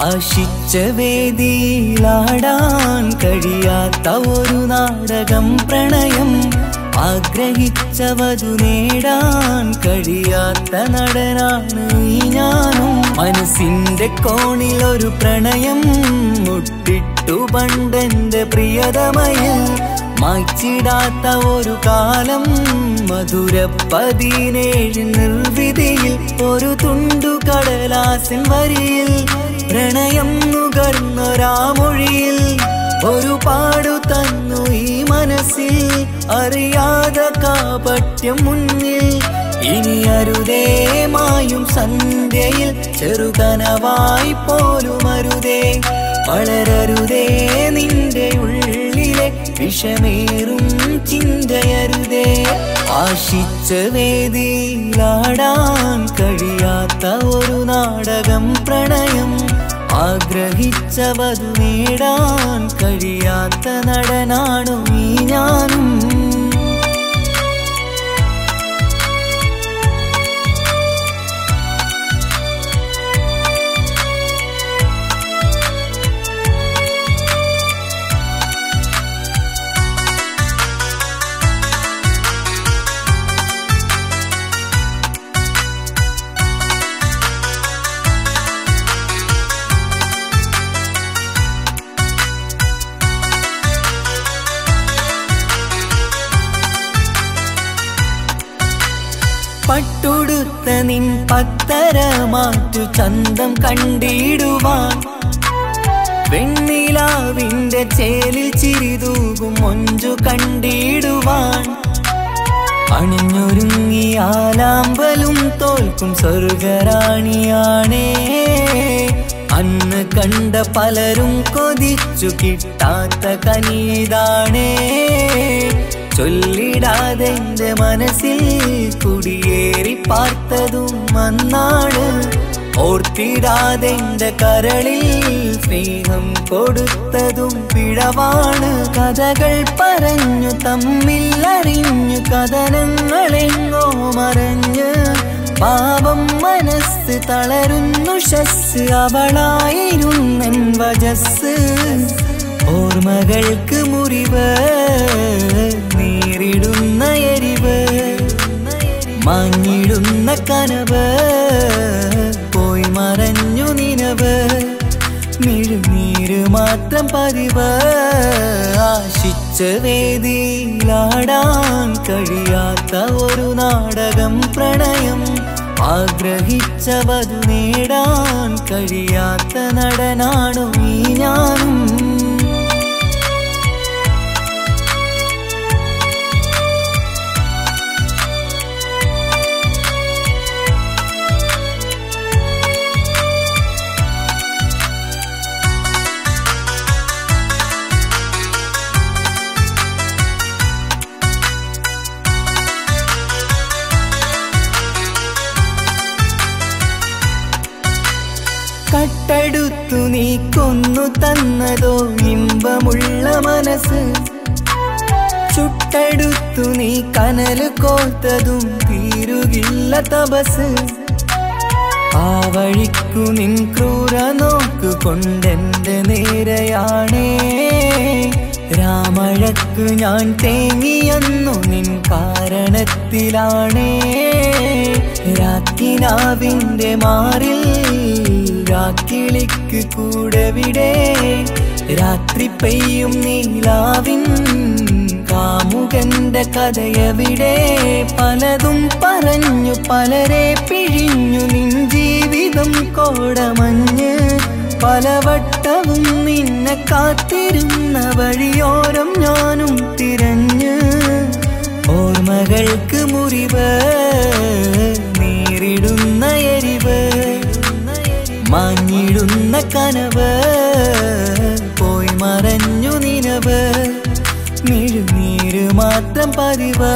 ആശിച്ച വേദിയിലാടാൻ കഴിയാത്ത ഒരു നാടകം പ്രണയം ആഗ്രഹിച്ച വധു നേടാൻ കഴിയാത്ത നടനാണ് ഞാനും. മനസ്സിന്റെ കോണിൽ ഒരു പ്രണയം മുട്ടിട്ടു പണ്ടെന്റെ പ്രിയതമയം മായ്ച്ചിടാത്ത ഒരു കാലം മധുര പതിനേഴ് നിർവിധിയിൽ ഒരു തുണ്ടു കടലാസിൻ വരിയിൽ പ്രണയം നുകർന്നൊരാമൊഴിയിൽ ഒരു പാടു തന്നു ഈ മനസ്സിൽ അറിയാതെ കാപട്യം മുന്നിൽ. ഇനി അരുതേ മായും സന്ധ്യയിൽ ചെറുകനവായി പോലും അരുതേ. വളരരുതേ നിന്റെ ഉള്ളിലെ വിഷമേറും ചിന്തയരുതേ. ആശിച്ച വേദിയിലാടാൻ കഴിയാത്ത ഒരു നാടകം പ്രണയം. ആഗ്രഹിച്ചവത് നേടാൻ കഴിയാത്ത നടനാണു ഈ ഞാനും. പട്ടുടുത്ത നിൻ പത്തര മാറ്റു ചന്തം കണ്ടിടുവാൻ. വെണ്ണിലാവിന്റെ ചേലിൽ ചിരിതൂകും മൊഞ്ചു കണ്ടിടുവാൻ. അണിഞ്ഞൊരുങ്ങി ആലാമ്പലും തോൽക്കും സ്വർഗറാണിയാണേ അന്ന് കണ്ട പലരും കൊതിച്ചു കിട്ടാത്ത കനീതാണേ. ചൊല്ലിടാതെ എന്റെ മനസ്സിൽ കുടിയേറി പാർത്തതും അന്നാണ്. ഓർത്തിടാതെ എന്റെ കരളിൽ സ്നേഹം കൊടുത്തതും പിഴവാണ്. കഥകൾ പറഞ്ഞു തമ്മിൽ അറിഞ്ഞു കഥനങ്ങളെങ്ങോ മറഞ്ഞ്. പാപം മനസ്സ് തളരുന്നു ഷസ് അവളായിരുന്നൻ വജസ് ഓർമ്മകൾക്ക് മുറിവ് പതിവ് ആശിച്ച വേദിയിലാടാൻ കഴിയാത്ത ഒരു നാടകം പ്രണയം ആഗ്രഹിച്ചവത് നേടാൻ കഴിയാത്ത നടനാണു ഈ ഞാനും. തന്നതോ ഇമ്പമുള്ള മനസ്സ്. ചുട്ടടുത്തു നീ കനൽ കോത്തതും തീരുകില്ല തപസ്. ആ വഴിക്കു നിൻ ക്രൂര നോക്കു കൊണ്ടെന്റെ നേരെയാണേ. രാമഴക്കു ഞാൻ തേങ്ങിയെന്നു നിൻ കാരണത്തിലാണേ. രാത്തിനാവിന്റെ മാറിൽ രാക്കിളിക്ക് കൂടെ രാത്രി പെയ്യും നീലാവിൻ കാമുകന്റെ കഥയവിടെ? പലതും പറഞ്ഞു പലരെ പിഴിഞ്ഞു നിൻ ജീവിതം കോടമഞ്ഞ്. പലവട്ടവും നിന്നെ കാത്തിരുന്ന വഴിയോരം ഞാനും തിരഞ്ഞ്. ഓർമ്മകൾക്ക് മുറിവ് മാഞ്ഞിടുന്ന കനവ് പോയി മറഞ്ഞു നിനവ് മിഴുനീര് മാത്രം പതിവ്.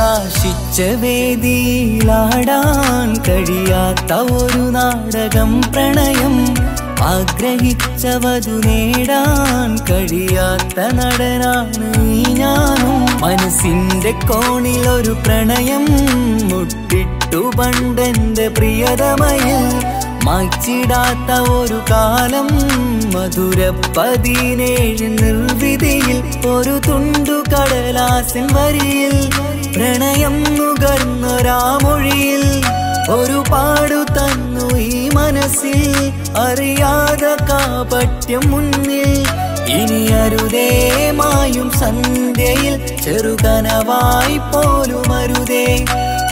ആശിച്ച വേദിയിലാടാൻ കഴിയാത്ത ഒരു നാടകം പ്രണയം ആഗ്രഹിച്ചവതു നേടാൻ കഴിയാത്ത നടനാണ് ഞാനും. മനസ്സിന്റെ കോണിൽ ഒരു പ്രണയം മുട്ടിട്ടു പണ്ടെന്റെ പ്രിയതമയിൽ മായ്ച്ചിടാത്ത ഒരു കാലം മധുര പതിനേഴ് നിർവിധിയിൽ ഒരു തുണ്ടു കടലാസിൻ വരിയിൽ പ്രണയം നുകർന്നൊരാമൊഴിയിൽ ഒരു പാടു തന്നു ഈ മനസ്സിൽ അറിയാതെ കാപട്യം മുന്നിൽ. ഇനി അരുതേ മായും സന്ധ്യയിൽ ചെറുകനവായി പോലും അരുതേ.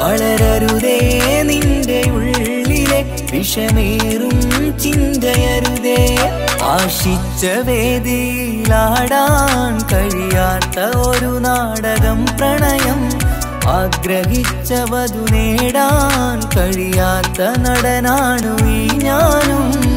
വളരരുതേ നിന്റെ ഉള്ളിലെ വിഷമേറും ചിന്തയരുതേ. ആശിച്ച വേദിയിലാടാൻ കഴിയാത്ത ഒരു നാടകം പ്രണയം. ആഗ്രഹിച്ച വധു നേടാൻ കഴിയാത്ത നടനാണു ഈ ഞാൻ